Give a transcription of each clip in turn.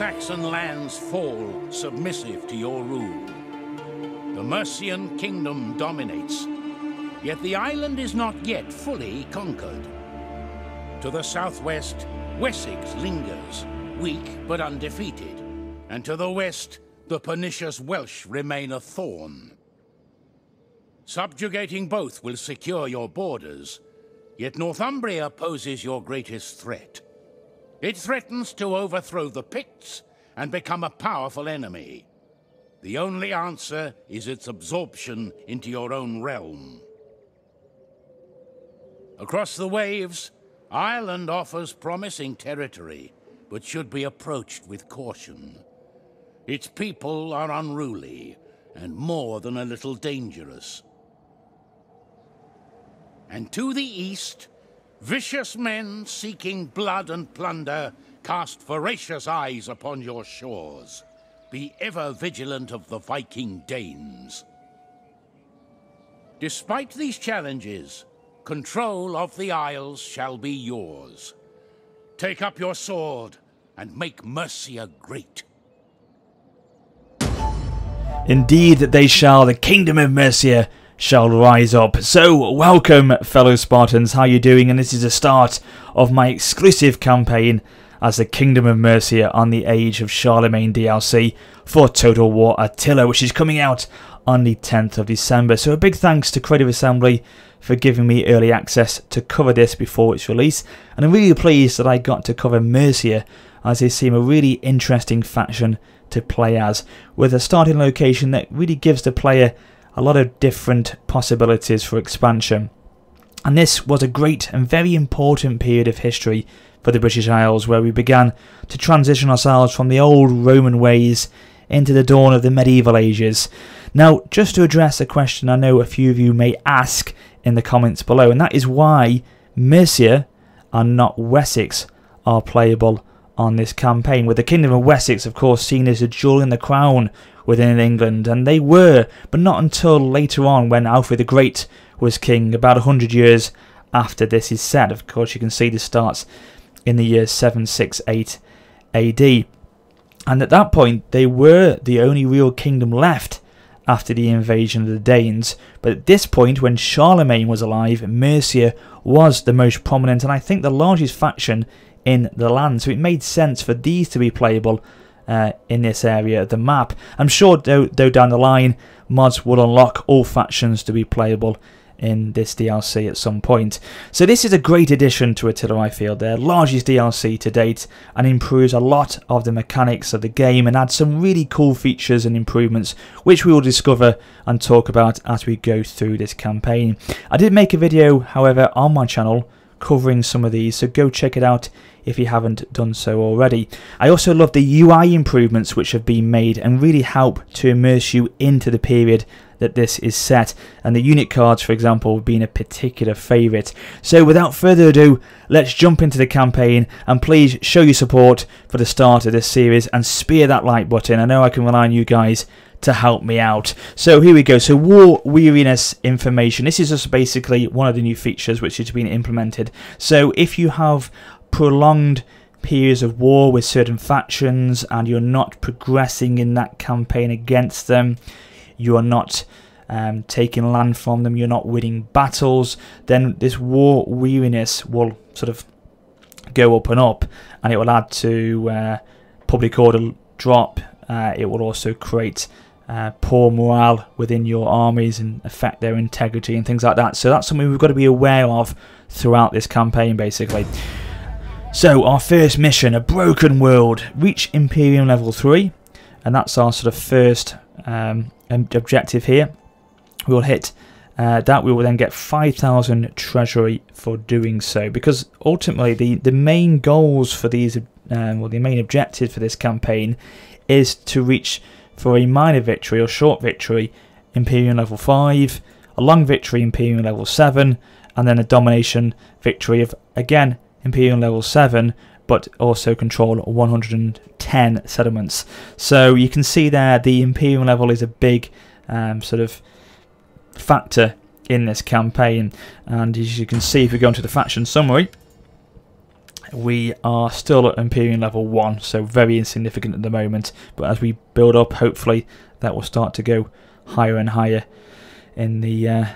Anglo-Saxon lands fall submissive to your rule. The Mercian kingdom dominates, yet the island is not yet fully conquered. To the southwest, Wessex lingers, weak but undefeated, and to the west, the pernicious Welsh remain a thorn. Subjugating both will secure your borders, yet Northumbria poses your greatest threat. It threatens to overthrow the Picts and become a powerful enemy. The only answer is its absorption into your own realm. Across the waves, Ireland offers promising territory, but should be approached with caution. Its people are unruly and more than a little dangerous. And to the east, vicious men seeking blood and plunder cast voracious eyes upon your shores. Be ever vigilant of the Viking Danes. Despite these challenges, control of the Isles shall be yours. Take up your sword and make Mercia great. Indeed, they shall. The kingdom of Mercia shall rise up. So, welcome, fellow Spartans. How you doing? And this is the start of my exclusive campaign as the Kingdom of Mercia on the Age of Charlemagne DLC for Total War Attila, which is coming out on the 10th of December. So, a big thanks to Creative Assembly for giving me early access to cover this before its release. And I'm really pleased that I got to cover Mercia as they seem a really interesting faction to play as, with a starting location that really gives the player a lot of different possibilities for expansion. And this was a great and very important period of history for the British Isles, where we began to transition ourselves from the old Roman ways into the dawn of the medieval ages. Now, just to address a question I know a few of you may ask in the comments below, and that is why Mercia and not Wessex are playable on this campaign, with the Kingdom of Wessex, of course, seen as a jewel in the crown within England, and they were, but not until later on when Alfred the Great was king, about a hundred years after this is said. Of course, you can see this starts in the year 768 AD. And at that point, they were the only real kingdom left after the invasion of the Danes. But at this point, when Charlemagne was alive, Mercia was the most prominent and I think the largest faction in the land. So it made sense for these to be playable uh, in this area of the map. I'm sure, though, though, down the line, mods will unlock all factions to be playable in this DLC at some point. So this is a great addition to Attila, I feel. Their largest DLC to date and improves a lot of the mechanics of the game and adds some really cool features and improvements which we will discover and talk about as we go through this campaign. I did make a video, however, on my channel covering some of these, so go check it out if you haven't done so already. I also love the UI improvements which have been made and really help to immerse you into the period that this is set, and the unit cards, for example, being a particular favourite. So, without further ado, let's jump into the campaign and please show your support for the start of this series and spear that like button. I know I can rely on you guys to help me out. So here we go. So war weariness information. This is just basically one of the new features which has been implemented. So if you have prolonged periods of war with certain factions and you're not progressing in that campaign against them, you are not um, taking land from them, you're not winning battles, then this war weariness will sort of go up and up and it will add to uh, public order drop. Uh, it will also create uh, poor morale within your armies and affect their integrity and things like that. So that's something we've got to be aware of throughout this campaign basically. So our first mission, a broken world, reach Imperium level 3 and that's our sort of first um, objective here. We will hit uh, that. We will then get 5,000 treasury for doing so. Because ultimately the, the main goals for these, um, well the main objective for this campaign is to reach for a minor victory or short victory Imperium level 5, a long victory Imperium level 7 and then a domination victory of again Imperium level 7, but also control 110 settlements. So you can see there the Imperium level is a big um, sort of factor in this campaign. And as you can see, if we go into the faction summary, we are still at Imperium level 1, so very insignificant at the moment. But as we build up, hopefully that will start to go higher and higher in the uh,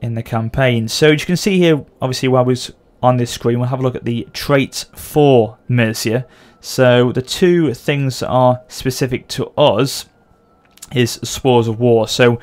in the campaign. So as you can see here, obviously while I was on this screen, we'll have a look at the traits for Mercia. So the two things that are specific to us is Spoils of War. So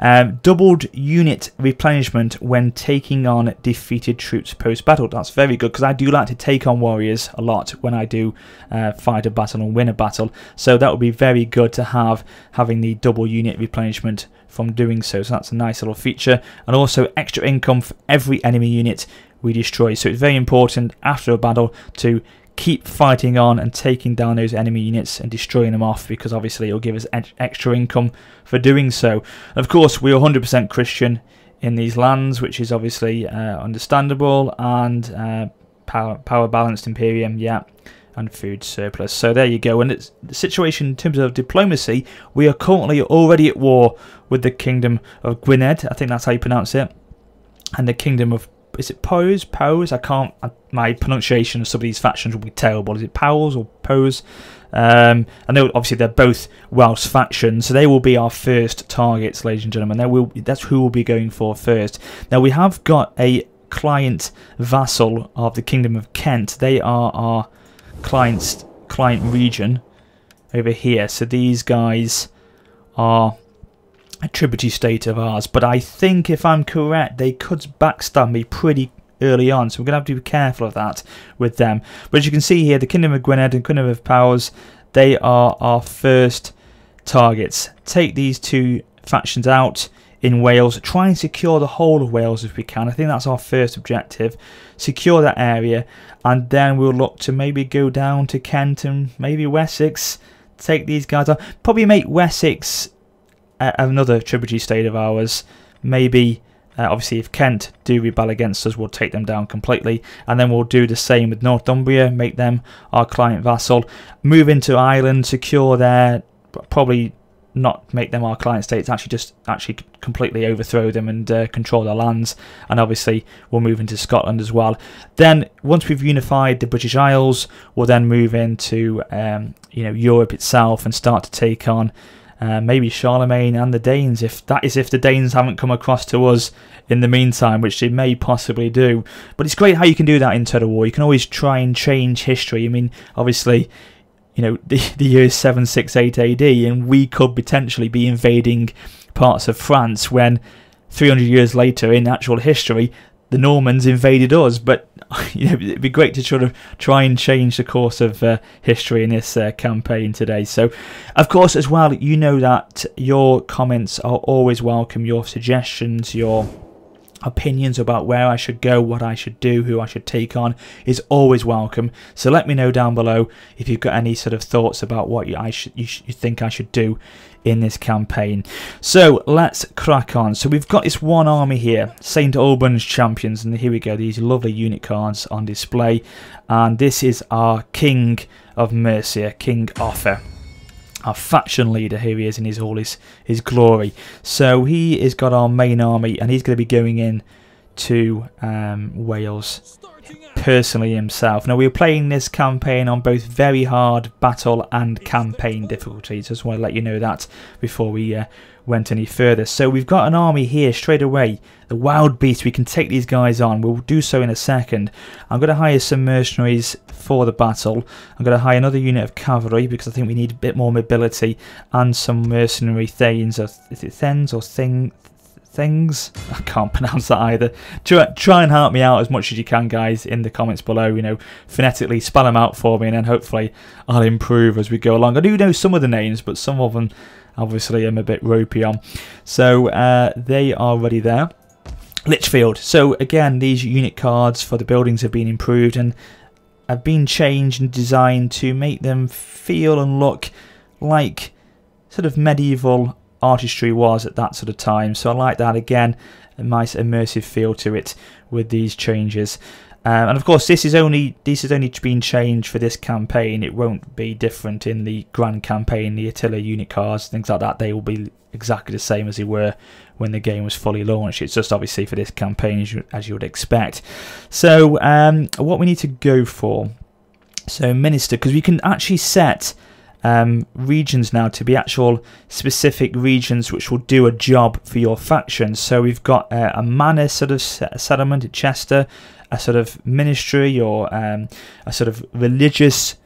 um, doubled unit replenishment when taking on defeated troops post-battle. That's very good because I do like to take on warriors a lot when I do uh, fight a battle and win a battle. So that would be very good to have having the double unit replenishment from doing so. So that's a nice little feature. And also extra income for every enemy unit we destroy. So it's very important after a battle to keep fighting on and taking down those enemy units and destroying them off because obviously it'll give us extra income for doing so. Of course, we're 100% Christian in these lands, which is obviously uh, understandable, and uh, power, power balanced Imperium, yeah, and food surplus. So there you go. And it's the situation in terms of diplomacy, we are currently already at war with the Kingdom of Gwynedd, I think that's how you pronounce it, and the Kingdom of is it Pose? Pose? I can't. my pronunciation of some of these factions will be terrible. Is it Powers or Pose? Um, I know obviously they're both Welsh factions, so they will be our first targets, ladies and gentlemen. Will, that's who we'll be going for first. Now we have got a client vassal of the Kingdom of Kent. They are our client's client region over here. So these guys are a tributary state of ours. But I think, if I'm correct, they could backstab me pretty early on. So we're going to have to be careful of that with them. But as you can see here, the Kingdom of Gwynedd and Kingdom of Powers, they are our first targets. Take these two factions out in Wales. Try and secure the whole of Wales if we can. I think that's our first objective. Secure that area. And then we'll look to maybe go down to Kent and maybe Wessex. Take these guys out. Probably make Wessex another tributary state of ours. Maybe, uh, obviously, if Kent do rebel against us, we'll take them down completely. And then we'll do the same with Northumbria, make them our client vassal. Move into Ireland, secure there, probably not make them our client states, actually just actually completely overthrow them and uh, control their lands. And obviously, we'll move into Scotland as well. Then, once we've unified the British Isles, we'll then move into um, you know Europe itself and start to take on uh, maybe Charlemagne and the Danes, if that is if the Danes haven't come across to us in the meantime, which they may possibly do. But it's great how you can do that in Total War. You can always try and change history. I mean, obviously, you know, the, the year is 768 AD, and we could potentially be invading parts of France when 300 years later in actual history, the Normans invaded us. But you know, it'd be great to sort of try and change the course of uh, history in this uh, campaign today. So, of course, as well, you know that your comments are always welcome, your suggestions, your opinions about where I should go, what I should do, who I should take on is always welcome. So let me know down below if you've got any sort of thoughts about what you, I should, you, sh you think I should do in this campaign. So let's crack on. So we've got this one army here, St. Albans Champions, and here we go, these lovely unit cards on display. And this is our King of Mercia, King Offa our faction leader here he is in his all his, his glory so he has got our main army and he's going to be going in to um, Wales personally himself. Now we were playing this campaign on both very hard battle and campaign difficulties. Just want to let you know that before we uh, went any further. So we've got an army here straight away. The wild beast. We can take these guys on. We'll do so in a second. I'm going to hire some mercenaries for the battle. I'm going to hire another unit of cavalry because I think we need a bit more mobility and some mercenary thanes or thens or thing things. I can't pronounce that either. Try, try and help me out as much as you can, guys, in the comments below. You know, phonetically spell them out for me, and then hopefully I'll improve as we go along. I do know some of the names, but some of them, obviously, I'm a bit ropey on. So uh, they are ready there. Lichfield. So again, these unit cards for the buildings have been improved and have been changed and designed to make them feel and look like sort of medieval artistry was at that sort of time. So I like that again, a nice immersive feel to it with these changes. Um, and of course, this is only this has only been changed for this campaign. It won't be different in the grand campaign. The Attila unit cards, things like that, they will be exactly the same as they were when the game was fully launched. It's just obviously for this campaign, as you, as you would expect. So, um, what we need to go for, so minister, because we can actually set um, regions now to be actual specific regions which will do a job for your faction. So we've got uh, a manor sort of settlement at Chester, a sort of ministry or um, a sort of religious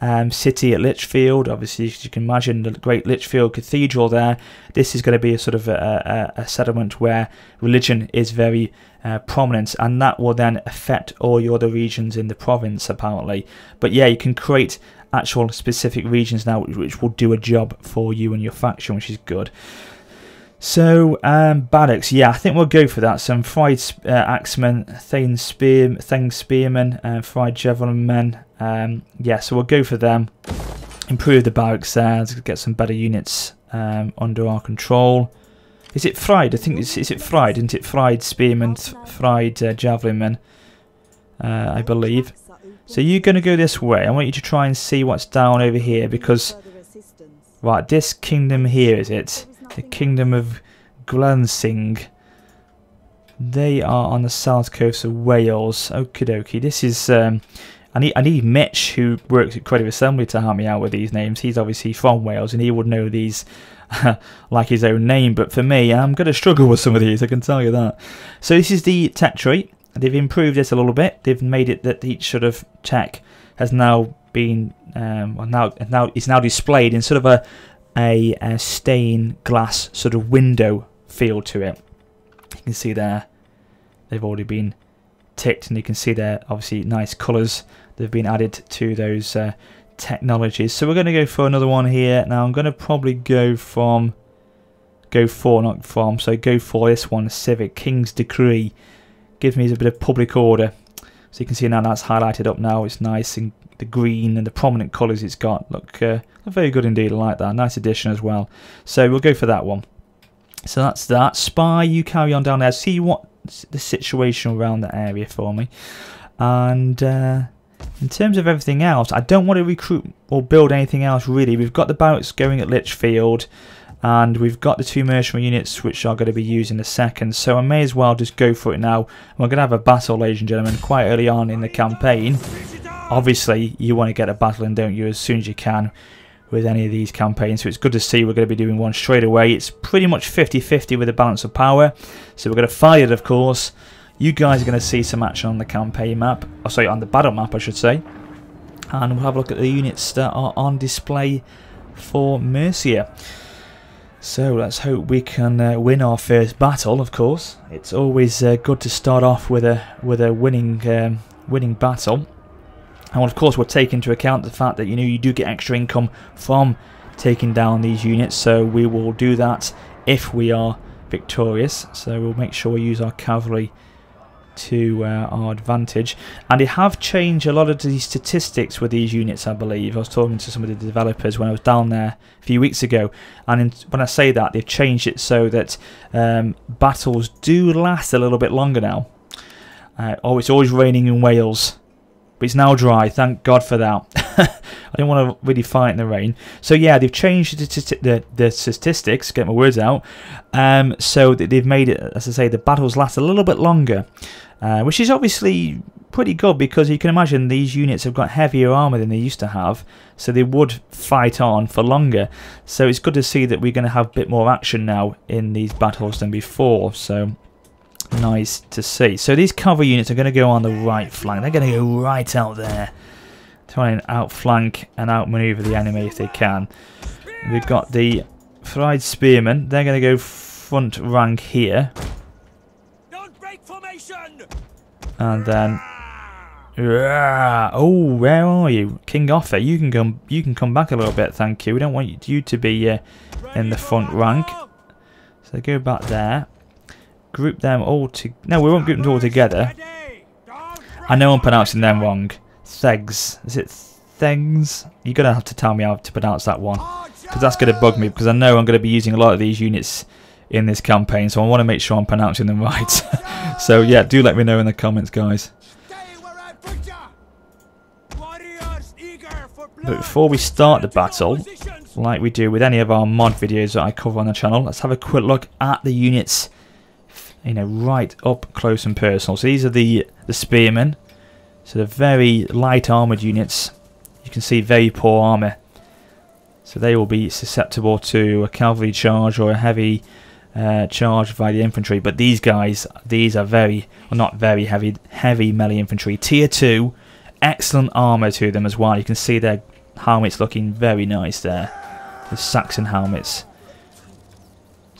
um, city at Lichfield. Obviously, as you can imagine, the great Lichfield Cathedral there. This is going to be a sort of a, a, a settlement where religion is very uh, prominent, and that will then affect all your other regions in the province, apparently. But yeah, you can create actual specific regions now, which will do a job for you and your faction, which is good. So, um, barracks, yeah, I think we'll go for that. Some fried uh, axemen, Thane spear, Thane spearmen, and uh, fried javelin men. Um, yeah, so we'll go for them. Improve the barracks there, to get some better units um, under our control. Is it fried? I think it's is it fried, isn't it? Fried spearmen, fried uh, javelin men, uh, I believe. So you're going to go this way. I want you to try and see what's down over here because... Right, this kingdom here, is it? The kingdom of Glansing. They are on the south coast of Wales. Okie dokie. This is... Um, I need, I need Mitch, who works at Creative Assembly, to help me out with these names. He's obviously from Wales and he would know these like his own name. But for me, I'm going to struggle with some of these, I can tell you that. So this is the tech tree. They've improved it a little bit. They've made it that each sort of tech has now been um, well now now is now displayed in sort of a, a, a stained glass sort of window feel to it. You can see there they've already been ticked, and you can see there obviously nice colours they've been added to those uh, technologies. So we're going to go for another one here. Now I'm going to probably go from go for not from so go for this one Civic King's Decree gives me a bit of public order. So you can see now that's highlighted up now. It's nice and the green and the prominent colours it's got look, uh, look very good indeed. I like that. Nice addition as well. So we'll go for that one. So that's that. Spy, you carry on down there. See what the situation around that area for me. And uh, in terms of everything else, I don't want to recruit or build anything else really. We've got the barracks going at Lichfield and we've got the two mercenary units which are going to be used in a second so I may as well just go for it now. We're going to have a battle ladies and gentlemen quite early on in the campaign. Obviously you want to get a battle in don't you as soon as you can with any of these campaigns. So it's good to see we're going to be doing one straight away. It's pretty much 50-50 with the balance of power. So we're going to fight it of course. You guys are going to see some action on the campaign map. Oh sorry on the battle map I should say. And we'll have a look at the units that are on display for Mercia so let's hope we can uh, win our first battle. Of course, it's always uh, good to start off with a with a winning um, winning battle. And of course, we'll take into account the fact that you know you do get extra income from taking down these units. So we will do that if we are victorious. So we'll make sure we use our cavalry to uh, our advantage. And they have changed a lot of the statistics with these units, I believe. I was talking to some of the developers when I was down there a few weeks ago. And in, when I say that, they've changed it so that um, battles do last a little bit longer now. Uh, oh, it's always raining in Wales. But it's now dry, thank God for that. I didn't want to really fight in the rain. So yeah, they've changed the, the, the statistics, get my words out, um, so they've made it, as I say, the battles last a little bit longer. Uh, which is obviously pretty good because you can imagine these units have got heavier armour than they used to have, so they would fight on for longer. So it's good to see that we're going to have a bit more action now in these battles than before. So nice to see. So these cover units are going to go on the right flank. They're going to go right out there, try and outflank and outmaneuver the enemy if they can. We've got the fried spearmen. They're going to go front rank here. And then Oh, where are you? King Offa, you can come you can come back a little bit, thank you. We don't want you to be uh, in the front rank. So go back there. Group them all to No, we won't group them all together. I know I'm pronouncing them wrong. Thegs. Is it Thegs? You're going to have to tell me how to pronounce that one. Because that's going to bug me, because I know I'm going to be using a lot of these units in this campaign, so I want to make sure I'm pronouncing them right. so yeah, do let me know in the comments, guys. But before we start the battle, like we do with any of our mod videos that I cover on the channel, let's have a quick look at the units, you know, right up close and personal. So these are the, the spearmen, so they're very light armoured units. You can see very poor armour. So they will be susceptible to a cavalry charge or a heavy uh, charged by the infantry. But these guys, these are very, well not very heavy, heavy melee infantry. Tier 2, excellent armour to them as well. You can see their helmets looking very nice there. The Saxon helmets.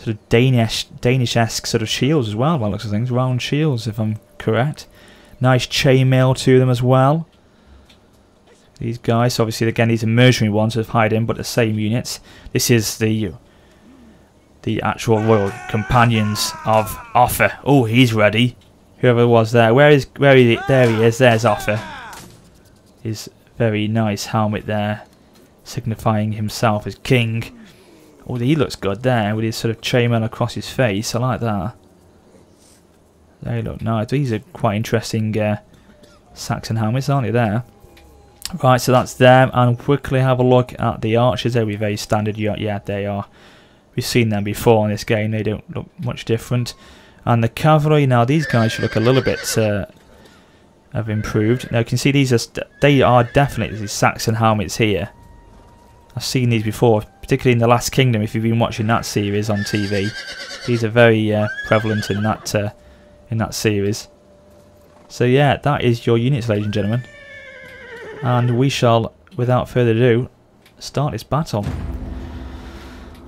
Sort of Danish, Danish-esque sort of shields as well by looks of things. Round shields, if I'm correct. Nice chainmail to them as well. These guys, obviously, again, these are mercenary ones of hiding, but the same units. This is the the actual royal companions of Offa. Oh, he's ready. Whoever was there. Where is where is he? There he is. There's Offa. His very nice helmet there, signifying himself as king. Oh, he looks good there with his sort of chainmail across his face. I like that. They look nice. These are quite interesting uh, Saxon helmets, aren't they? There. Right, so that's them, and quickly have a look at the archers. They'll be very standard. Yeah, they are. We've seen them before in this game. They don't look much different. And the cavalry, now these guys should look a little bit uh, have improved. Now you can see these are they are definitely Saxon helmets here. I've seen these before, particularly in the Last Kingdom. If you've been watching that series on TV, these are very uh, prevalent in that uh, in that series. So yeah, that is your units, ladies and gentlemen. And we shall, without further ado, start this battle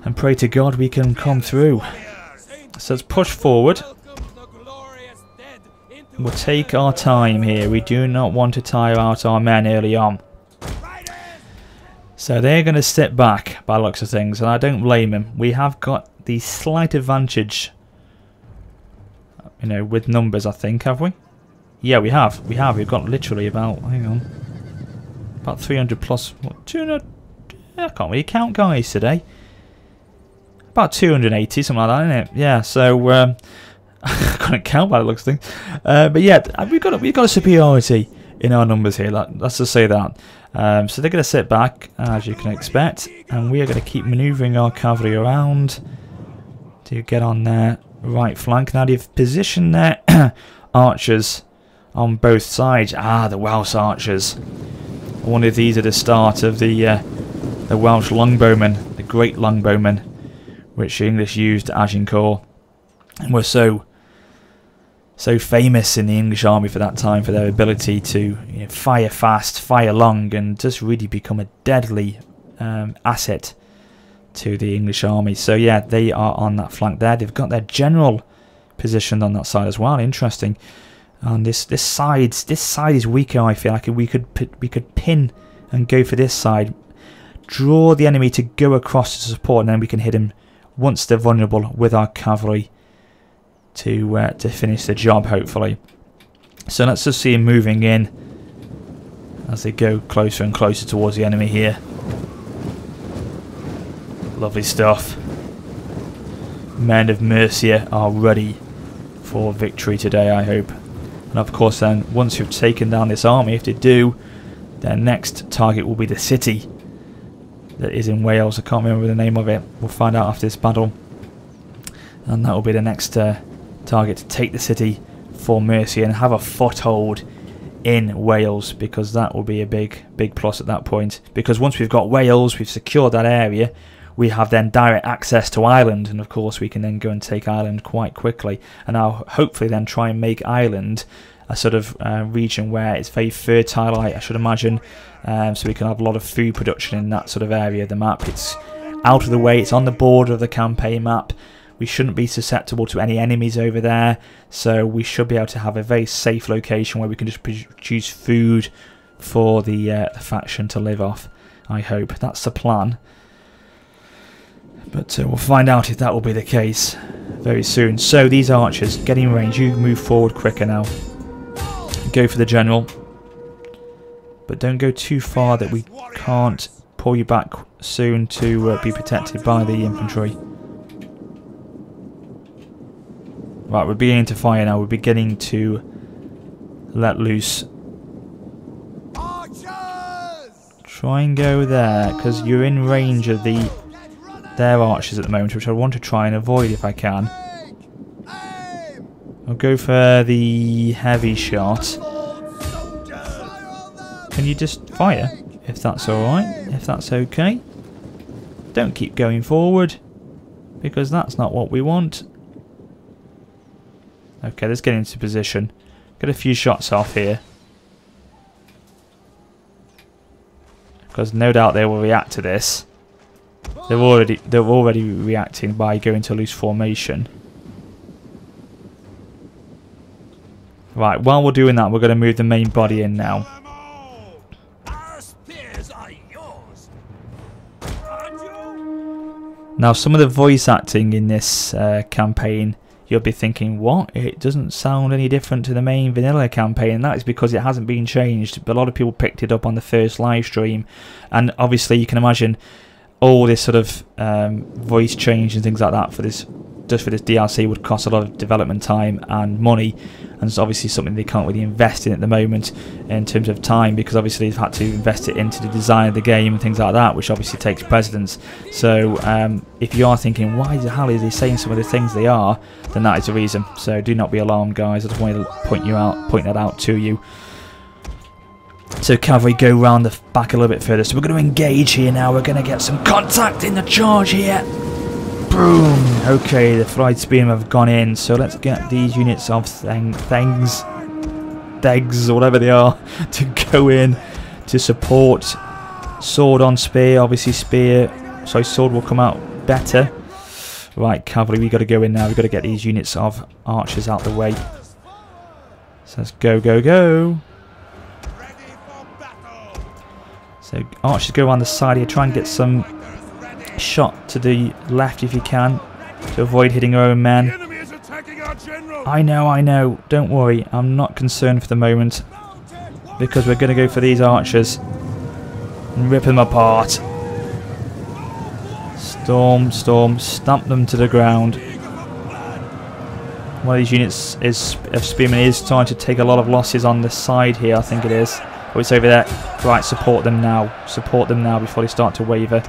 and pray to God we can come through. So let's push forward. We'll take our time here. We do not want to tire out our men early on. So they're going to step back by looks of things, and I don't blame them. We have got the slight advantage, you know, with numbers, I think, have we? Yeah, we have. We have. We've got literally about, hang on, about 300 plus, what, 200, I can't really count guys today. About 280, something like that, isn't it? Yeah, so um, I couldn't count by the looks of things. Uh, but yeah, we've got we've got a superiority in our numbers here. let's just say that. Um, so they're going to sit back, as you can expect, and we are going to keep manoeuvring our cavalry around to get on their right flank. Now they've positioned their archers on both sides. Ah, the Welsh archers. Wonder if these are the start of the uh, the Welsh longbowmen, the great longbowmen which the English used at Agincourt and were so so famous in the English army for that time for their ability to you know, fire fast, fire long, and just really become a deadly um, asset to the English army. So yeah, they are on that flank there. They've got their general positioned on that side as well. Interesting. And this this side this side is weaker. I feel like we could we could pin and go for this side, draw the enemy to go across to support, and then we can hit him once they're vulnerable with our cavalry to uh, to finish the job hopefully. So let's just see him moving in as they go closer and closer towards the enemy here. Lovely stuff. Men of Mercia are ready for victory today I hope. And of course then once you've taken down this army, if they do, their next target will be the city that is in Wales. I can't remember the name of it. We'll find out after this battle. And that will be the next uh, target to take the city for Mercia and have a foothold in Wales because that will be a big big plus at that point. Because once we've got Wales we've secured that area we have then direct access to Ireland and of course we can then go and take Ireland quite quickly. And I'll hopefully then try and make Ireland a sort of uh, region where it's very fertile I should imagine um, so we can have a lot of food production in that sort of area of the map. It's out of the way it's on the border of the campaign map we shouldn't be susceptible to any enemies over there, so we should be able to have a very safe location where we can just produce food for the, uh, the faction to live off. I hope that's the plan. But uh, we'll find out if that will be the case very soon. So these archers, getting range, you move forward quicker now. Go for the general. But don't go too far that we can't pull you back soon to uh, be protected by the infantry. Right, we're beginning to fire now. We're beginning to let loose. Try and go there, because you're in range of the their archers at the moment, which I want to try and avoid if I can. I'll go for the heavy shot. Can you just fire? If that's alright, if that's okay. Don't keep going forward, because that's not what we want. Okay, let's get into position. Get a few shots off here. Because no doubt they will react to this. They're already they're already reacting by going to loose formation. Right, while we're doing that, we're going to move the main body in now. Now, some of the voice acting in this uh, campaign you'll be thinking, what? It doesn't sound any different to the main vanilla campaign. And that is because it hasn't been changed. But a lot of people picked it up on the first live stream. And obviously, you can imagine all this sort of um, voice change and things like that for this just for this DLC would cost a lot of development time and money and it's obviously something they can't really invest in at the moment in terms of time because obviously they've had to invest it into the design of the game and things like that which obviously takes precedence. So um, if you are thinking why the hell are they saying some of the things they are? then that is the reason. So do not be alarmed guys. I just wanted to point you out point that out to you. So cavalry go round the back a little bit further. So we're going to engage here now. We're going to get some contact in the charge here Boom! Okay, the fried spearmen have gone in, so let's get these units of thing, things, things, or whatever they are, to go in to support sword on spear. Obviously, spear, so sword will come out better. Right, cavalry, we got to go in now. We've got to get these units of archers out the way. So let's go, go, go. So archers go around the side here, try and get some shot to the left if you can to avoid hitting your own men. I know, I know. Don't worry. I'm not concerned for the moment because we're going to go for these archers and rip them apart. Storm, storm, stamp them to the ground. One of these units is of spearmen is starting to take a lot of losses on the side here, I think it is. Oh, it's over there. Right, support them now. Support them now before they start to waver.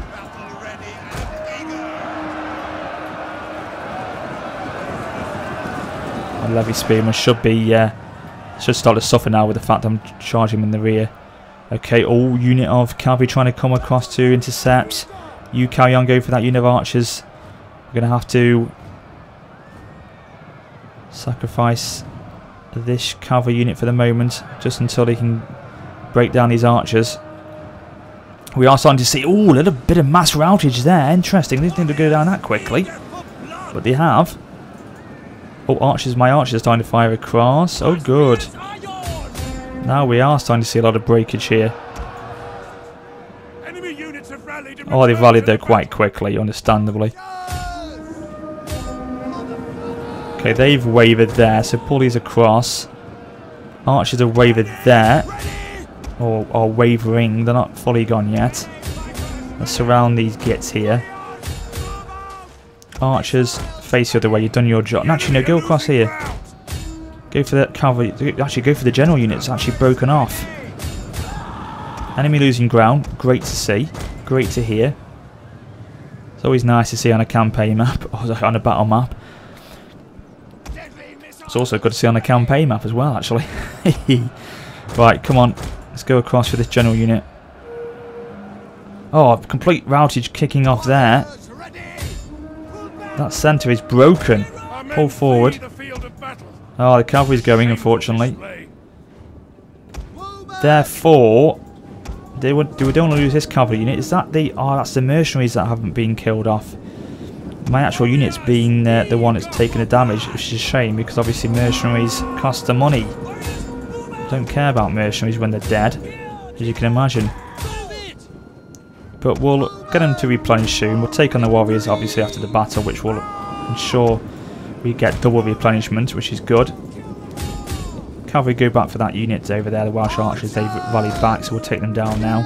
Levy Spearman should be uh, should start to suffer now with the fact I'm charging him in the rear. Okay, all unit of cavalry trying to come across to intercept. You carry on going for that unit of archers. We're going to have to sacrifice this cavalry unit for the moment, just until they can break down these archers. We are starting to see, oh, a little bit of mass routage there. Interesting, they didn't go down that quickly. But they have. Oh, archers, my archers are starting to fire across. Oh, good. Now we are starting to see a lot of breakage here. Oh, they've rallied there quite quickly, understandably. Okay, they've wavered there, so pull these across. Archers are wavered there. Or are wavering, they're not fully gone yet. Let's surround these gits here. Archers, face the other way, you've done your job. Actually, no, go across here. Go for the cavalry, actually go for the general unit, it's actually broken off. Enemy losing ground, great to see, great to hear. It's always nice to see on a campaign map, or on a battle map. It's also good to see on a campaign map as well, actually. right, come on. Let's go across for this general unit. Oh, complete routage kicking off there. That centre is broken. Pull forward. Oh, the cavalry's going, unfortunately. Therefore, they would, do we don't want to lose this cavalry unit. Is that the... Oh, that's the mercenaries that haven't been killed off my actual unit's being uh, the one that's taken the damage, which is a shame because obviously mercenaries cost the money. Don't care about mercenaries when they're dead, as you can imagine. But we'll get them to replenish soon. We'll take on the warriors obviously after the battle, which will ensure we get double replenishment, which is good. Cavalry go back for that unit over there, the Welsh archers, they've rallied back, so we'll take them down now.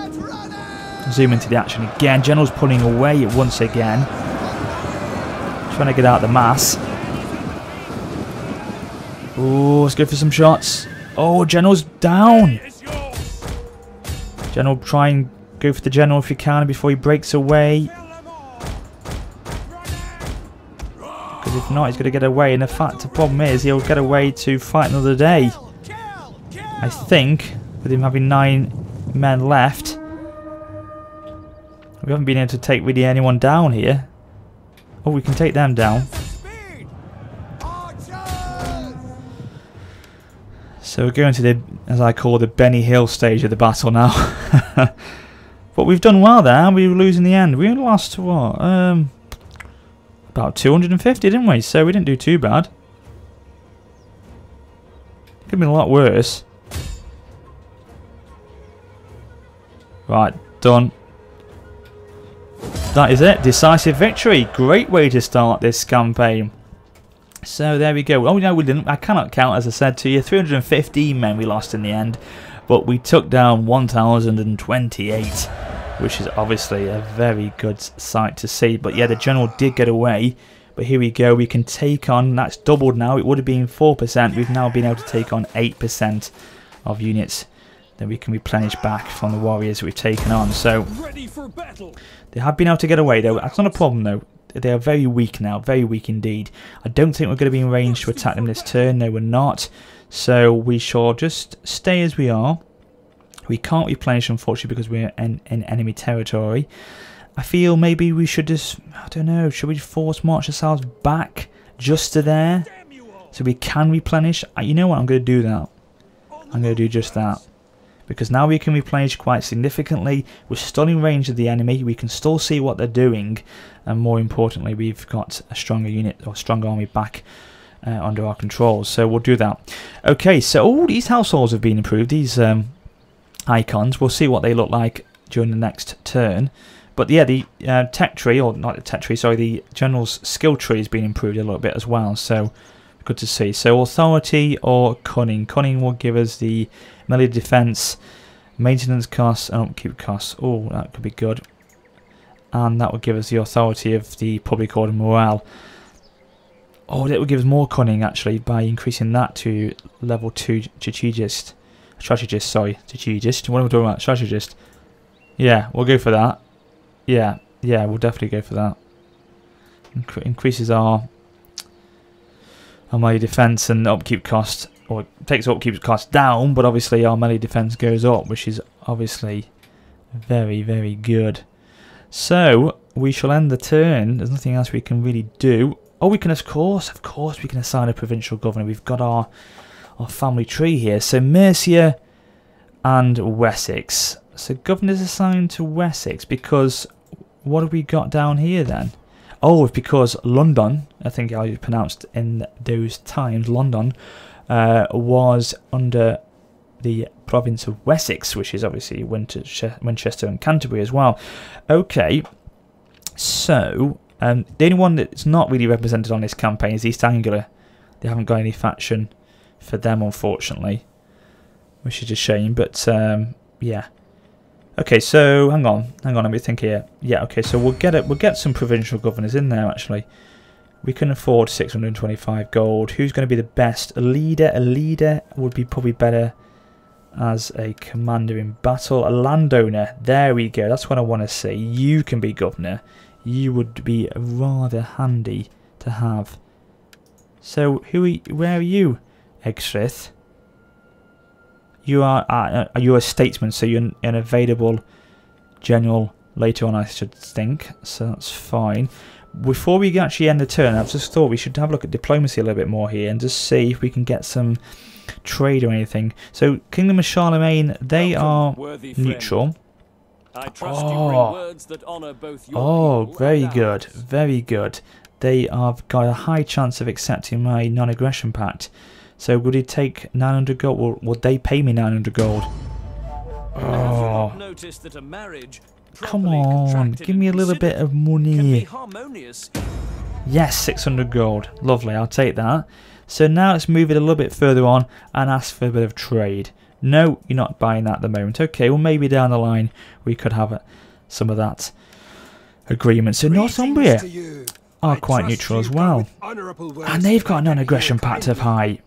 Zoom into the action again. General's pulling away once again. Trying to get out the mass. Oh, let's go for some shots. Oh, General's down. General, try and go for the General if you can before he breaks away. Because if not, he's going to get away. And the fact, the problem is, he'll get away to fight another day. I think, with him having nine men left, we haven't been able to take really anyone down here. Oh, we can take them down. So we're going to the, as I call the Benny Hill stage of the battle now. but we've done well there. We were losing the end. We only lost to what? Um, about 250, didn't we? So we didn't do too bad. Could have been a lot worse. Right, done. That is it. Decisive victory. Great way to start this campaign. So there we go. Oh no, we didn't. I cannot count, as I said to you. 315 men we lost in the end. But we took down 1,028. Which is obviously a very good sight to see. But yeah, the general did get away. But here we go. We can take on... That's doubled now. It would have been 4%. We've now been able to take on 8% of units that we can replenish back from the warriors we've taken on. So they have been able to get away though. That's not a problem though. They are very weak now, very weak indeed. I don't think we're going to be in range to attack them this turn. No, we're not. So we shall just stay as we are. We can't replenish, unfortunately, because we're in, in enemy territory. I feel maybe we should just, I don't know, should we force march ourselves back just to there? So we can replenish? You know what, I'm going to do that. I'm going to do just that because now we can replenish quite significantly. We're still in range of the enemy. We can still see what they're doing. And more importantly, we've got a stronger unit or stronger army back uh, under our control. So we'll do that. Okay, so all these households have been improved. These um, icons. We'll see what they look like during the next turn. But yeah, the uh, tech tree, or not the tech tree, sorry, the general's skill tree has been improved a little bit as well. So good to see. So authority or cunning. Cunning will give us the melee defense, maintenance costs, and upkeep costs. Oh, that could be good. And that will give us the authority of the public order morale. Oh, that will give us more cunning actually by increasing that to level 2 strategist. Strategist, sorry. Strategist. What am I talking about? Strategist. Yeah, we'll go for that. Yeah, yeah, we'll definitely go for that. Incre increases our, our melee defense and upkeep cost or takes upkeep cost down, but obviously our melee defense goes up, which is obviously very, very good. So, we shall end the turn. There's nothing else we can really do. Oh, we can, of course, of course, we can assign a provincial governor. We've got our, our family tree here. So, Mercia and Wessex. So, governor's assigned to Wessex because what have we got down here then? Oh, because London, I think how you pronounced in those times, London, uh, was under the province of Wessex, which is obviously Winchester and Canterbury as well. Okay, so um, the only one that's not really represented on this campaign is East Anglia. they haven't got any faction for them, unfortunately, which is a shame. But um, yeah. Okay, so hang on, hang on. Let me think here. Yeah, okay, so we'll get it. We'll get some provincial governors in there. Actually, we can afford 625 gold. Who's going to be the best? A leader. A leader would be probably better as a commander in battle. A landowner. There we go. That's what I want to see. You can be governor. You would be rather handy to have. So, who? Are, where are you, Ecgfrith? You are uh, you're a statesman, so you're an, an available general later on, I should think. So that's fine. Before we actually end the turn, I've just thought we should have a look at diplomacy a little bit more here and just see if we can get some trade or anything. So, Kingdom of Charlemagne, they Welcome, are neutral. I trust Oh. bring words that honor both your Oh, very good, very good. They have got a high chance of accepting my non-aggression pact. So would it take 900 gold? Will, would they pay me 900 gold? Oh, noticed that a marriage come on, give me a little bit of money. Yes, 600 gold. Lovely, I'll take that. So now let's move it a little bit further on and ask for a bit of trade. No, you're not buying that at the moment. Okay, well maybe down the line we could have some of that agreement. So Northumbria are quite neutral as well. And they've got a non-aggression pact of high.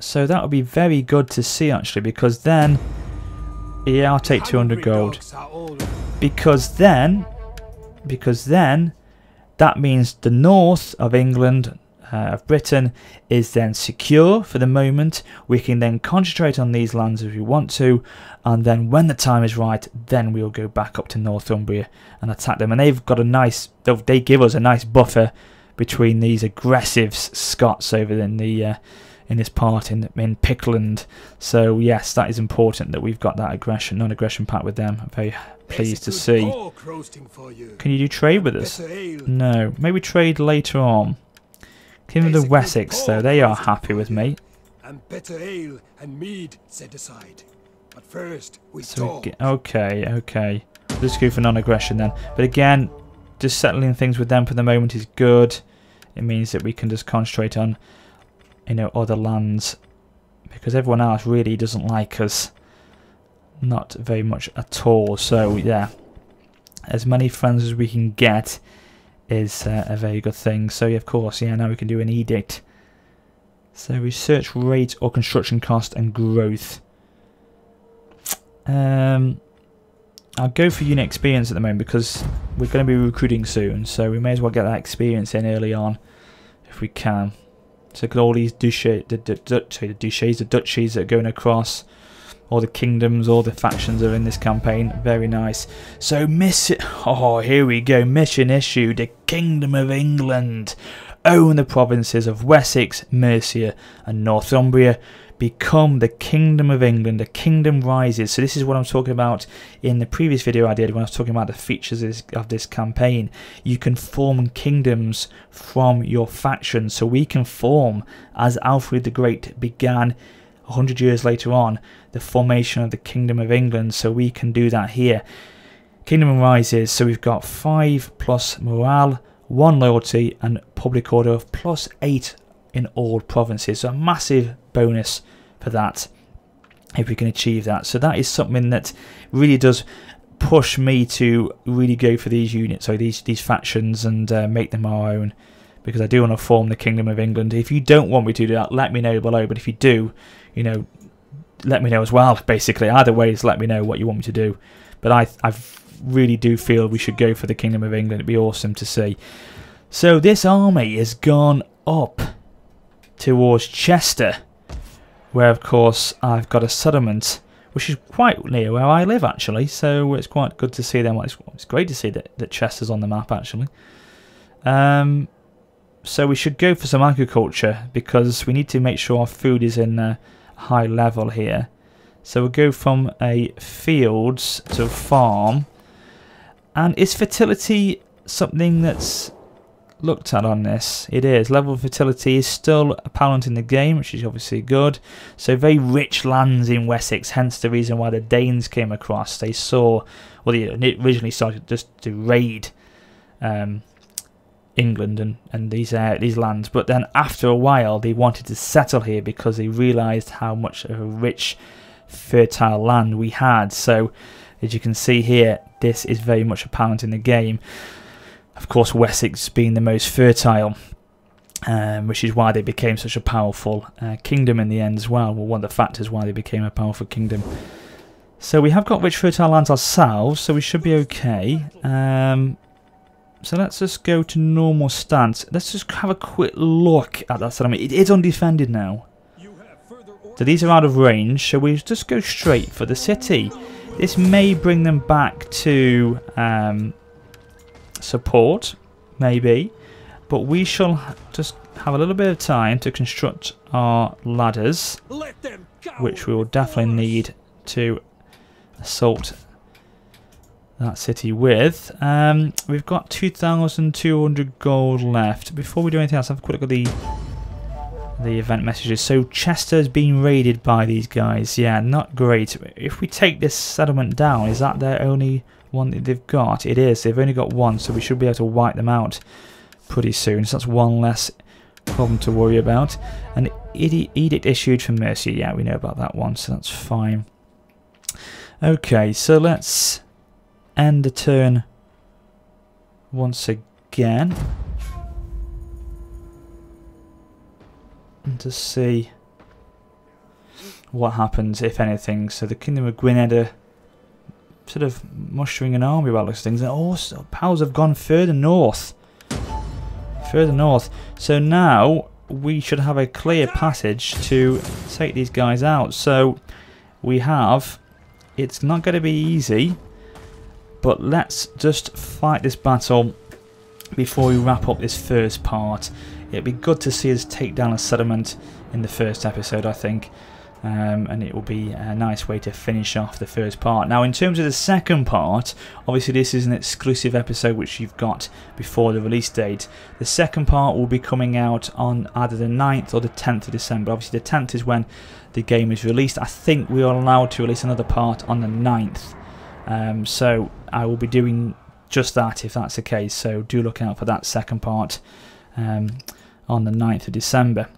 So that would be very good to see actually because then... Yeah, I'll take 200 gold. Because then... Because then... That means the north of England, uh, of Britain, is then secure for the moment. We can then concentrate on these lands if we want to. And then when the time is right, then we'll go back up to Northumbria and attack them. And they've got a nice... they'll- give us a nice buffer between these aggressive Scots over in the... Uh, in this part in in Pictland. So yes, that is important that we've got that aggression, non-aggression pact with them. I'm very pleased to see. Can you do trade with us? No, maybe trade later on. Kingdom of Wessex, though, they are happy with me. And better ale and mead set aside. But first, we So we okay, okay. Let's go for non-aggression then. But again, just settling things with them for the moment is good. It means that we can just concentrate on, you know, other lands because everyone else really doesn't like us. Not very much at all. So yeah, as many friends as we can get is uh, a very good thing. So yeah, of course, yeah, now we can do an edict. So research rate or construction cost and growth. Um, I'll go for unit experience at the moment because we're going to be recruiting soon, so we may as well get that experience in early on if we can. So look at all these duchy, the, the, the, the duchies, the duchies that are going across, all the kingdoms, all the factions are in this campaign. Very nice. So miss, oh here we go. Mission issue: the Kingdom of England own the provinces of Wessex, Mercia, and Northumbria. Become the Kingdom of England. The kingdom rises. So this is what I'm talking about in the previous video I did when I was talking about the features of this, of this campaign. You can form kingdoms from your faction. So we can form, as Alfred the Great began 100 years later on, the formation of the Kingdom of England. So we can do that here. Kingdom rises. So we've got 5 plus morale, 1 loyalty, and public order of plus 8 in all provinces. So a massive bonus for that if we can achieve that. So that is something that really does push me to really go for these units, so these these factions, and uh, make them our own. Because I do want to form the Kingdom of England. If you don't want me to do that, let me know below. But if you do, you know, let me know as well. Basically, either way, just let me know what you want me to do. But I I really do feel we should go for the Kingdom of England. It'd be awesome to see. So this army has gone up towards Chester, where of course I've got a settlement which is quite near where I live actually. So it's quite good to see them. It's, it's great to see that, that Chester's on the map actually. Um, so we should go for some agriculture because we need to make sure our food is in a high level here. So we'll go from a fields to a farm. And is fertility something that's looked at on this? It is. Level of fertility is still apparent in the game, which is obviously good. So very rich lands in Wessex, hence the reason why the Danes came across. They saw, well, they originally started just to raid um, England and, and these uh, these lands. But then after a while, they wanted to settle here because they realised how much of a rich, fertile land we had. So, as you can see here, this is very much apparent in the game. Of course, Wessex being the most fertile. Um, which is why they became such a powerful uh, kingdom in the end as well. Well, one of the factors why they became a powerful kingdom. So we have got rich fertile lands ourselves, so we should be okay. Um, so let's just go to normal stance. Let's just have a quick look at that settlement. It is undefended now. So these are out of range, so we just go straight for the city. This may bring them back to um, support, maybe. But we shall just have a little bit of time to construct our ladders, which we will definitely need to assault that city with. Um, we've got 2,200 gold left. Before we do anything else, have a quick look at the the event messages. So Chester's been raided by these guys. Yeah, not great. If we take this settlement down, is that their only one that they've got? It is. They've only got one, so we should be able to wipe them out pretty soon. So that's one less problem to worry about. An edict issued from Mercia. Yeah, we know about that one, so that's fine. Okay, so let's end the turn once again. And to see what happens, if anything. So the Kingdom of Gwynedd are sort of mustering an army about those things. And also, Powys have gone further north. Further north. So now we should have a clear passage to take these guys out. So we have... It's not going to be easy. But let's just fight this battle before we wrap up this first part. It'd be good to see us take down a settlement in the first episode, I think. Um, and it will be a nice way to finish off the first part. Now, in terms of the second part, obviously this is an exclusive episode which you've got before the release date. The second part will be coming out on either the 9th or the 10th of December. Obviously, the 10th is when the game is released. I think we are allowed to release another part on the 9th. Um, so I will be doing just that if that's the case. So do look out for that second part um, on the 9th of December.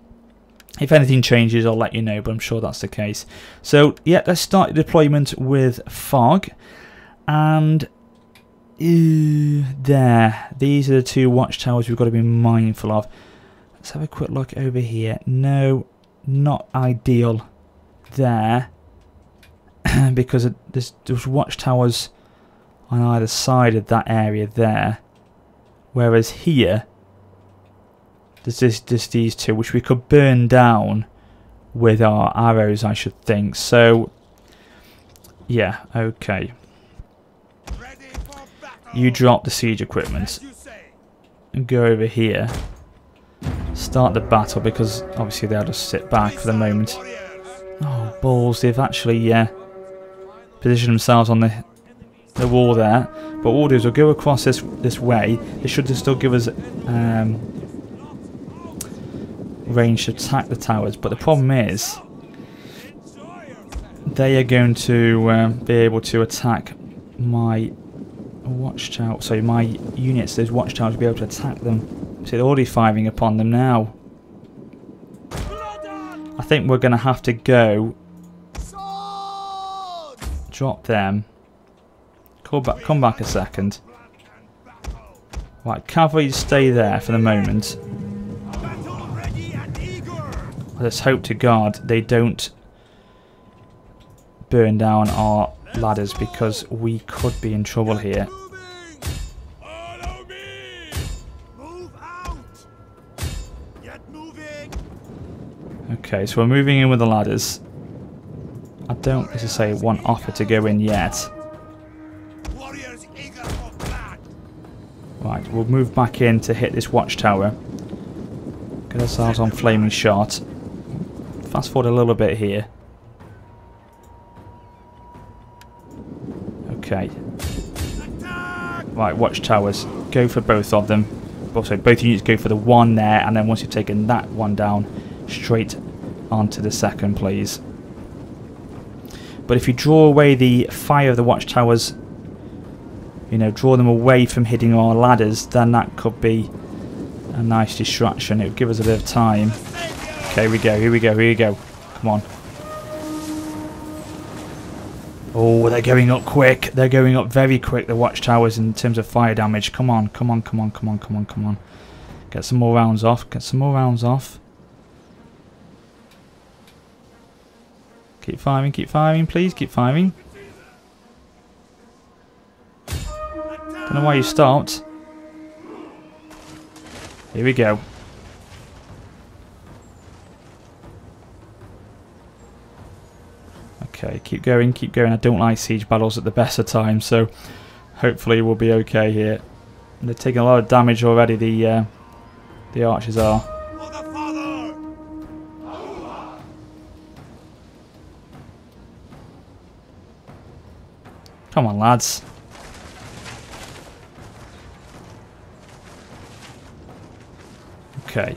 If anything changes, I'll let you know, but I'm sure that's the case. So, yeah, let's start the deployment with Fog. And uh, there, these are the two watchtowers we've got to be mindful of. Let's have a quick look over here. No, not ideal there. because there's, there's watchtowers on either side of that area there. Whereas here, there's, this, there's these two, which we could burn down with our arrows, I should think. So, yeah, okay. You drop the siege equipment and go over here. Start the battle because obviously they'll just sit back for the moment. Oh, balls, they've actually uh, positioned themselves on the the wall there. But what we'll do is we'll go across this this way. It should still give us um, range to attack the towers. But the problem is they are going to um, be able to attack my watchtower. So my units, those watchtowers, will be able to attack them. So they're already firing upon them now. I think we're going to have to go drop them Come back, come back a second. Right, cavalry stay there for the moment. Let's hope to God they don't burn down our ladders because we could be in trouble here. Okay, so we're moving in with the ladders. I don't, say, want Offa to go in yet. Right, we'll move back in to hit this watchtower. Get ourselves on flaming shot. Fast forward a little bit here. Okay. Right, watchtowers. Go for both of them. Also, both units go for the one there, and then once you've taken that one down, straight onto the second, please. But if you draw away the fire of the watchtowers you know, draw them away from hitting our ladders, then that could be a nice distraction. It would give us a bit of time. Okay, we go, here we go, here we go. Come on. Oh, they're going up quick. They're going up very quick, the watchtowers, in terms of fire damage. Come on, come on, come on, come on, come on, come on. Get some more rounds off. Get some more rounds off. Keep firing, keep firing, please. Keep firing. Don't know why you stopped. Here we go. Okay, keep going, keep going. I don't like siege battles at the best of times, so hopefully we'll be okay here. They're taking a lot of damage already, the uh, the archers are. Come on, lads. Okay.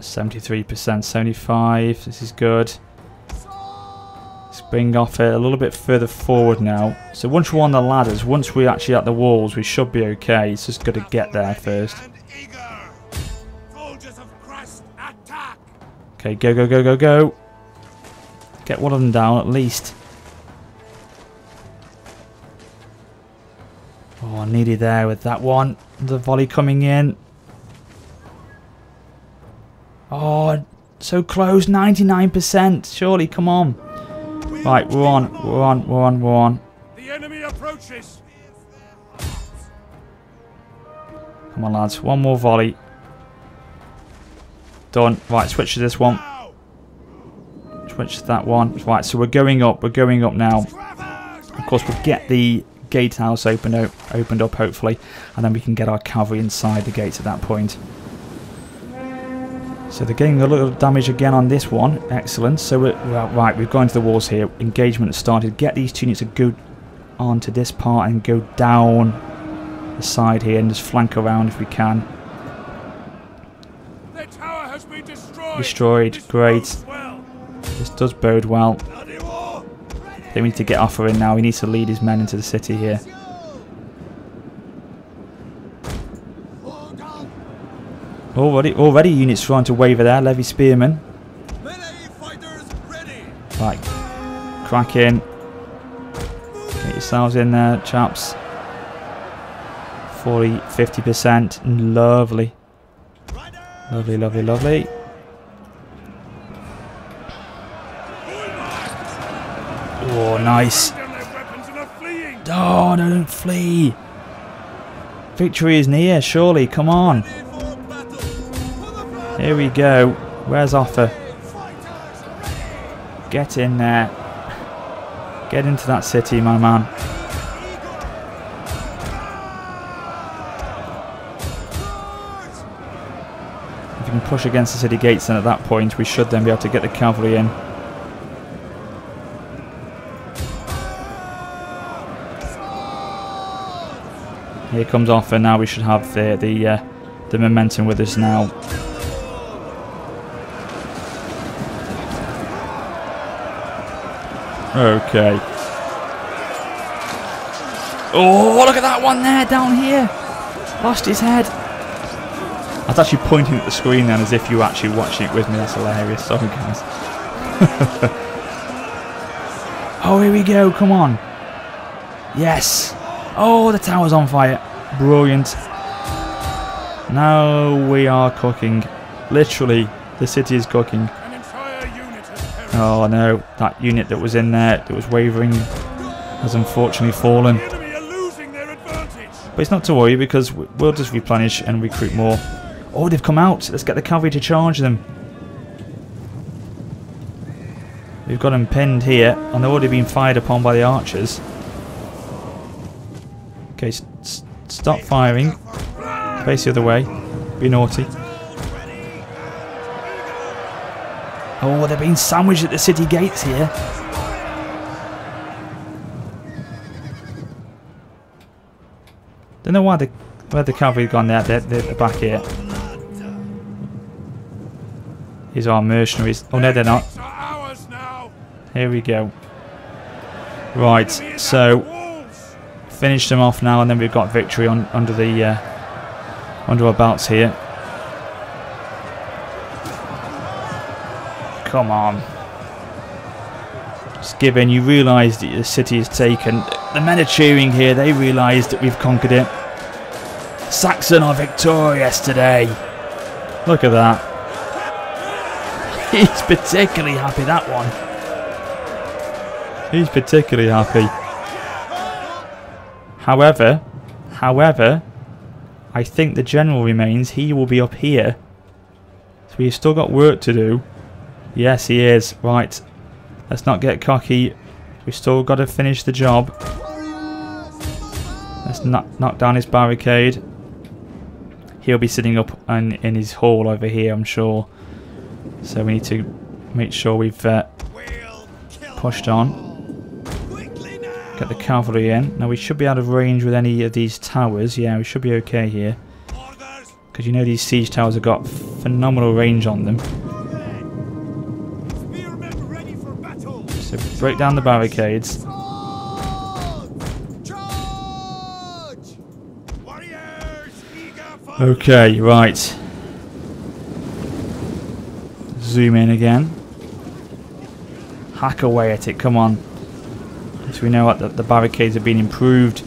73%, 75. This is good. Let's bring off it a little bit further forward now. So once we're on the ladders, once we're actually at the walls, we should be okay. It's just got to get there first. Okay, go, go, go, go, go. Get one of them down at least. Oh, nearly there with that one. The volley coming in. Oh, so close. 99%. Surely, come on. Right, we're on. We're on. We're on. We're on. The enemy approaches. Come on, lads. One more volley. Done. Right, switch to this one. Switch to that one. Right, so we're going up. We're going up now. Of course, we'll get the gatehouse opened up, opened up hopefully, and then we can get our cavalry inside the gates at that point. So they're getting a little damage again on this one. Excellent. So we're, well, right, we've gone to the walls here. Engagement has started. Get these two units to go onto this part and go down the side here and just flank around if we can. The tower has been destroyed. Destroyed. This Great. Well. This does bode well. Bloody war. I think we need to get Offa in now. He needs to lead his men into the city here. Already, already units trying to waver there. Levy fighters. Right. Crack in. Get yourselves in there, chaps. 40, 50%. Lovely. Lovely, lovely, lovely. Oh, nice. Oh, don't flee. Victory is near, surely. Come on. Here we go. Where's Offa? Get in there. Get into that city, my man. If you can push against the city gates, then at that point we should then be able to get the cavalry in. Here comes Offa. Now we should have the the uh, the momentum with us now. Okay. Oh, look at that one there down here. Lost his head. I was actually pointing at the screen then as if you were actually watching it with me. That's hilarious. Sorry, guys. oh, here we go. Come on. Yes. Oh, the tower's on fire. Brilliant. Now we are cooking. Literally, the city is cooking. Oh no, that unit that was in there, that was wavering, has unfortunately fallen. The enemy are losing their advantage. But it's not to worry because we'll just replenish and recruit more. Oh, they've come out. Let's get the cavalry to charge them. We've got them pinned here, and they've already been fired upon by the archers. Okay, s- s- stop firing. Face the other way. Be naughty. Oh, they're being sandwiched at the city gates here. Don't know why the where the cavalry gone there. They're, they're at the back here. These are mercenaries. Oh no, they're not. Gates are ours now. Here we go. Right, so finish them off now, and then we've got victory on under the uh, Wonder whereabouts here. Come on. Skibbon, you realise that the city is taken. The men are cheering here. They realise that we've conquered it. Saxon are victorious today. Look at that. He's particularly happy, that one. He's particularly happy. However, however, I think the general remains. He will be up here. So we've still got work to do. Yes, he is. Right. Let's not get cocky. We've still got to finish the job. Let's knock, knock down his barricade. He'll be sitting up in, in his hall over here, I'm sure. So we need to make sure we've uh, pushed on. Get the cavalry in. Now we should be out of range with any of these towers. Yeah, we should be okay here. Because you know these siege towers have got phenomenal range on them. So break down the barricades. Okay, right. Zoom in again. Hack away at it, come on. So we know that the barricades have been improved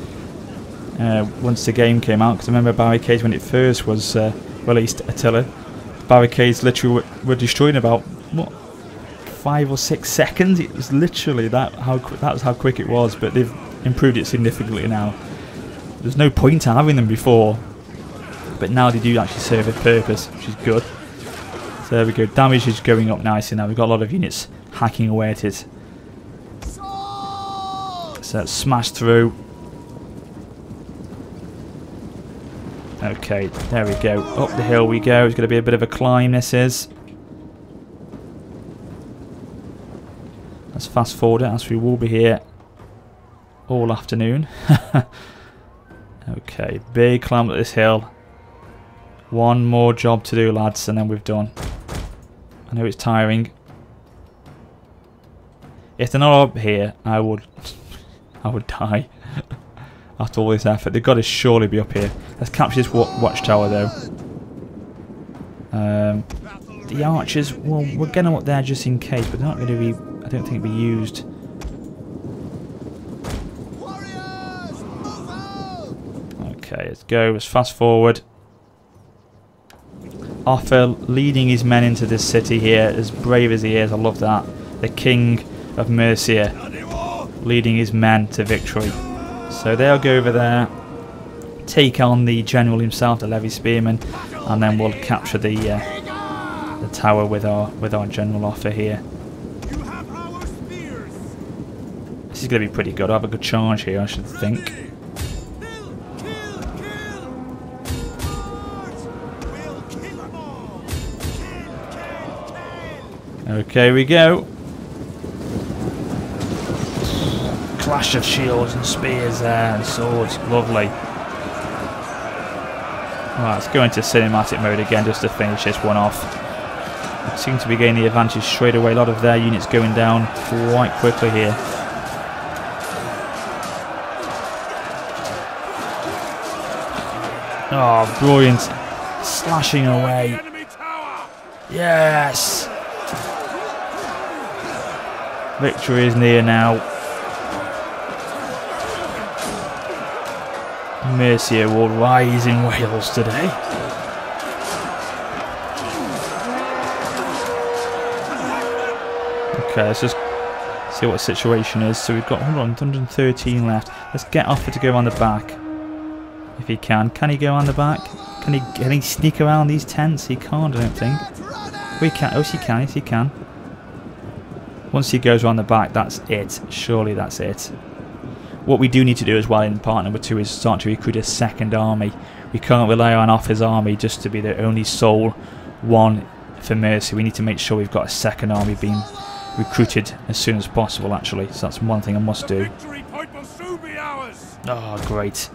uh, once the game came out. Because I remember barricades when it first was uh, released, Attila. Barricades literally were, in about, what, five or six seconds? It was literally that how that was how quick it was, but they've improved it significantly now. There's no point in having them before but now they do actually serve a purpose, which is good. So there we go, damage is going up nicely now, we've got a lot of units hacking away at it. So smash through. Okay, there we go, up the hill we go, it's going to be a bit of a climb this is. Let's fast forward it as we will be here all afternoon. okay, big climb up this hill. One more job to do, lads, and then we've done. I know it's tiring. If they're not up here, I would... I would die. After all this effort. They've got to surely be up here. Let's capture this watchtower, though. Um, the archers, well, we're going up there just in case, but they're not going to be... Don't think be used. Okay, let's go. Let's fast forward. Offa leading his men into this city here, as brave as he is, I love that. The king of Mercia leading his men to victory. So they'll go over there, take on the general himself, the levy spearman, and then we'll capture the uh, the tower with our with our general Offa here. This is going to be pretty good. I have a good charge here, I should think. Okay, we go. Clash of shields and spears there and swords. Lovely. Right, let's go into cinematic mode again just to finish this one off. seem to be gaining the advantage straight away. A lot of their units going down quite quickly here. Oh, brilliant. Slashing away. Yes! Victory is near now. Mercia will rise in Wales today. Okay, let's just see what the situation is. So we've got hold on, 113 left. Let's get Offa to go on the back. If he can. Can he go on the back? Can he can he sneak around these tents? He can't, I don't think. We can. Oh, yes, he can. Yes, he can. Once he goes around the back, that's it. Surely that's it. What we do need to do as well in part number two is start to recruit a second army. We can't rely on Offa's army just to be the only sole one for Mercia. We need to make sure we've got a second army being recruited as soon as possible actually. So that's one thing I must do. Oh, great.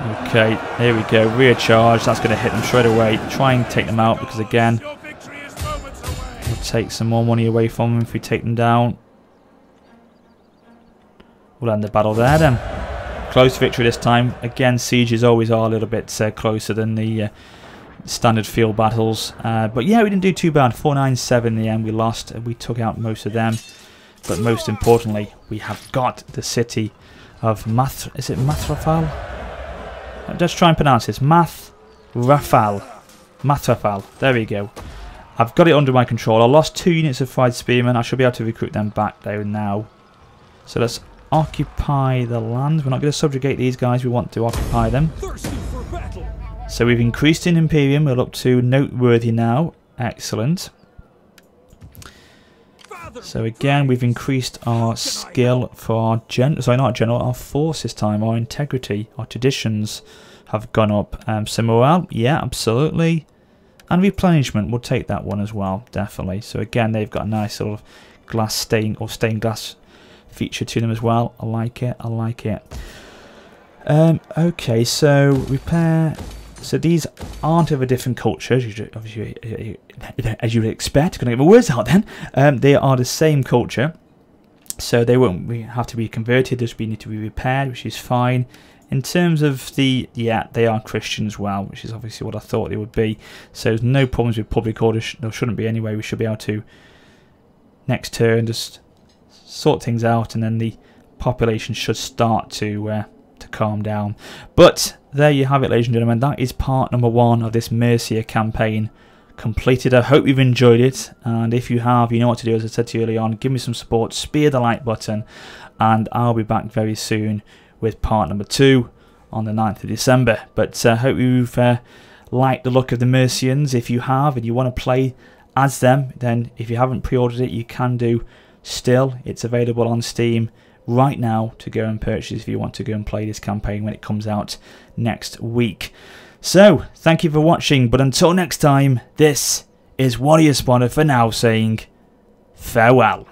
Okay, here we go. Rear charge. That's going to hit them straight away. Try and take them out because again, we take some more money away from them if we take them down. We'll end the battle there then. Close victory this time. Again, sieges always are a little bit uh, closer than the uh, standard field battles. Uh, but yeah, we didn't do too bad. 497 in the end. We lost. We took out most of them. But most importantly, we have got the city of Math. Is it Mathrafal? Let's try and pronounce this. Math Rafal. Matrafal. There we go. I've got it under my control. I lost two units of fight spearmen. I should be able to recruit them back there now. So let's occupy the land. We're not going to subjugate these guys. We want to occupy them. So we've increased in Imperium. We're up to noteworthy now. Excellent. So again, we've increased our skill for our gen. Sorry, not general. Our force this time. Our integrity, our traditions have gone up. Um, so morale, yeah, absolutely. And replenishment, we'll take that one as well, definitely. So again, they've got a nice sort of glass stain or stained glass feature to them as well. I like it. I like it. Um, okay, so repair. So these aren't of a different culture, as you, obviously, as you would expect. Gonna get my words out then. Um, they are the same culture, so they won't have to be converted. They just need to be repaired, which is fine. In terms of the, yeah, they are Christian as well, which is obviously what I thought they would be. So there's no problems with public order. There shouldn't be anyway. We should be able to next turn just sort things out, and then the population should start to uh, to calm down. But there you have it, ladies and gentlemen. That is part number one of this Mercia campaign completed. I hope you've enjoyed it, and if you have, you know what to do. As I said to you early on, give me some support, spear the like button, and I'll be back very soon with part number two on the 9th of December. But I uh, hope you've uh, liked the look of the Mercians. If you have and you want to play as them, then if you haven't pre-ordered it, you can do still. It's available on Steam right now to go and purchase if you want to go and play this campaign when it comes out next week. So, thank you for watching, but until next time, this is Warrior of Sparta for now saying farewell.